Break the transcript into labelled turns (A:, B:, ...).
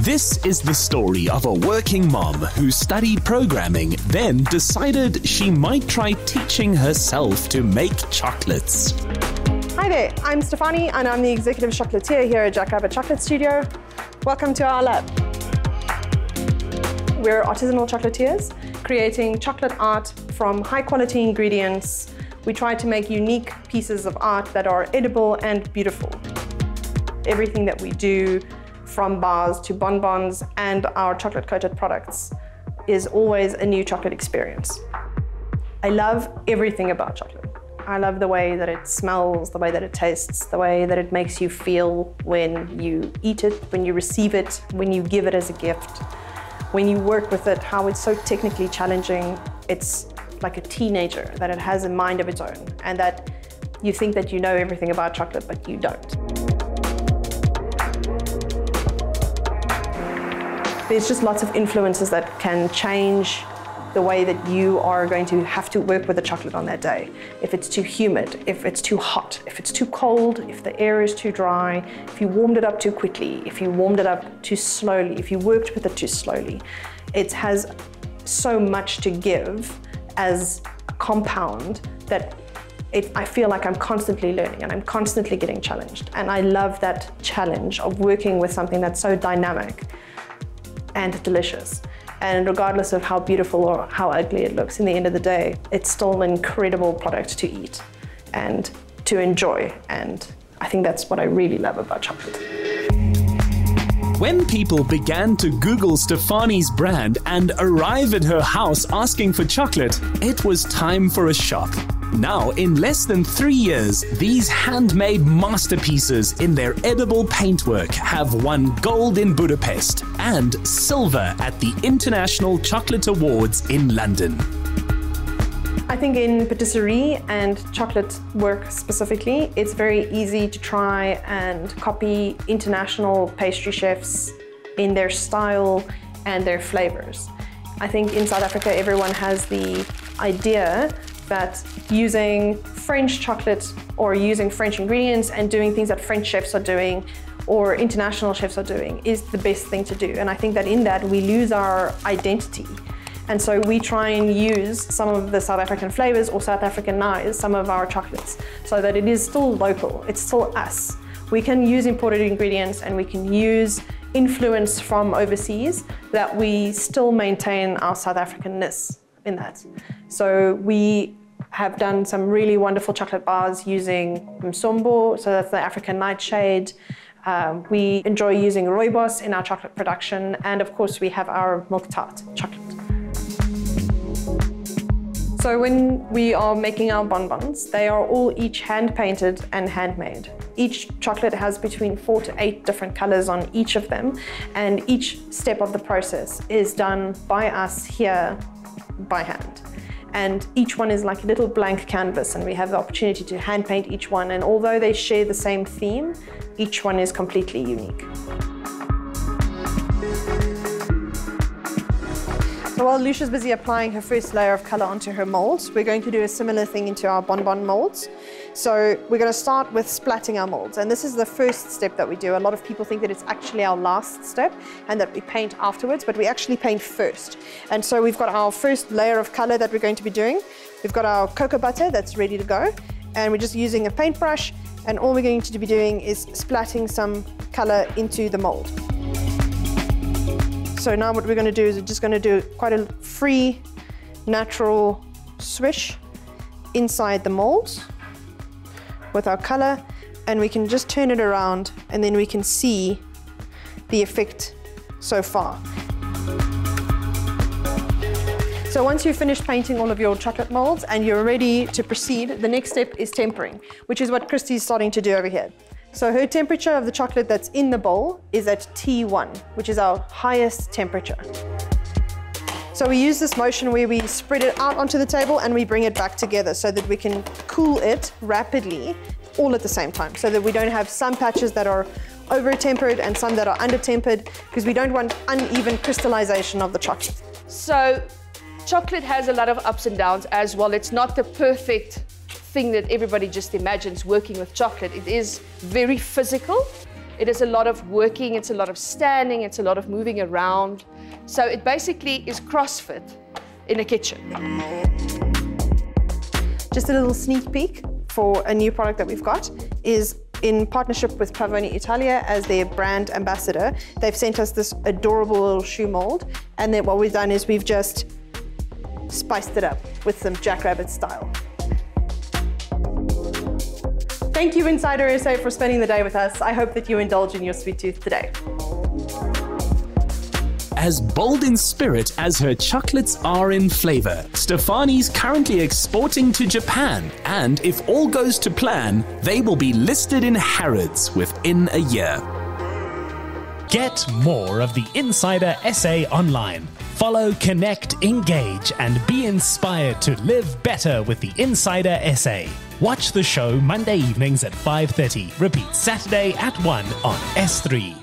A: This is the story of a working mom who studied programming, then decided she might try teaching herself to make chocolates.
B: Hi there, I'm Stephanie and I'm the executive chocolatier here at Jackrabbit Chocolate Studio. Welcome to our lab. We're artisanal chocolatiers creating chocolate art from high quality ingredients. We try to make unique pieces of art that are edible and beautiful. Everything that we do from bars to bonbons and our chocolate coated products is always a new chocolate experience. I love everything about chocolate. I love the way that it smells, the way that it tastes, the way that it makes you feel when you eat it, when you receive it, when you give it as a gift. When you work with it, how it's so technically challenging. It's like a teenager, that it has a mind of its own, and that you think that you know everything about chocolate, but you don't. There's just lots of influences that can change the way that you are going to have to work with the chocolate on that day. If it's too humid, if it's too hot, if it's too cold, if the air is too dry, if you warmed it up too quickly, if you warmed it up too slowly, if you worked with it too slowly. It has so much to give as a compound that it, I feel like I'm constantly learning and I'm constantly getting challenged. And I love that challenge of working with something that's so dynamic and delicious. And regardless of how beautiful or how ugly it looks, in the end of the day, it's still an incredible product to eat and to enjoy. And I think that's what I really love about chocolate.
A: When people began to Google Stephanie's brand and arrive at her house asking for chocolate, it was time for a shop. Now, in less than three years, these handmade masterpieces in their edible paintwork have won gold in Budapest and silver at the International Chocolate Awards in London.
B: I think in patisserie and chocolate work specifically, it's very easy to try and copy international pastry chefs in their style and their flavors. I think in South Africa, everyone has the idea that using French chocolate or using French ingredients and doing things that French chefs are doing or international chefs are doing is the best thing to do. And I think that in that we lose our identity. And so we try and use some of the South African flavors or South African Africanize some of our chocolates so that it is still local, it's still us. We can use imported ingredients and we can use influence from overseas that we still maintain our South Africanness in that. So we have done some really wonderful chocolate bars using Msombo, so that's the African nightshade. Um, we enjoy using rooibos in our chocolate production, and of course we have our milk tart chocolate. So when we are making our bonbons, they are all each hand painted and handmade. Each chocolate has between four to eight different colors on each of them, and each step of the process is done by us here by hand and each one is like a little blank canvas and we have the opportunity to hand paint each one and although they share the same theme, each one is completely unique. So while Lucia's busy applying her first layer of color onto her molds, we're going to do a similar thing into our bonbon molds. So we're going to start with splatting our molds. And this is the first step that we do. A lot of people think that it's actually our last step and that we paint afterwards, but we actually paint first. And so we've got our first layer of color that we're going to be doing. We've got our cocoa butter that's ready to go. And we're just using a paintbrush. And all we're going to be doing is splatting some color into the mold. So now what we're going to do is we're just going to do quite a free, natural swish inside the molds with our color and we can just turn it around and then we can see the effect so far. So once you've finished painting all of your chocolate molds and you're ready to proceed, the next step is tempering, which is what Christy's starting to do over here. So her temperature of the chocolate that's in the bowl is at T1, which is our highest temperature. So we use this motion where we spread it out onto the table and we bring it back together so that we can cool it rapidly all at the same time so that we don't have some patches that are over tempered and some that are under tempered because we don't want uneven crystallization of the chocolate.
C: So chocolate has a lot of ups and downs as well. It's not the perfect thing that everybody just imagines working with chocolate. It is very physical. It is a lot of working, it's a lot of standing, it's a lot of moving around. So it basically is CrossFit in a kitchen.
B: Just a little sneak peek for a new product that we've got is in partnership with Pavoni Italia as their brand ambassador. They've sent us this adorable little shoe mold, and then what we've done is we've just spiced it up with some Jackrabbit style. Thank you, Insider SA, for spending the day with us. I hope that you indulge in your sweet tooth today.
A: As bold in spirit as her chocolates are in flavor, Stephanie's currently exporting to Japan, and if all goes to plan, they will be listed in Harrods within a year.
D: Get more of the Insider SA online. Follow, connect, engage, and be inspired to live better with the Insider SA. Watch the show Monday evenings at 5:30. Repeat Saturday at 1 on S3.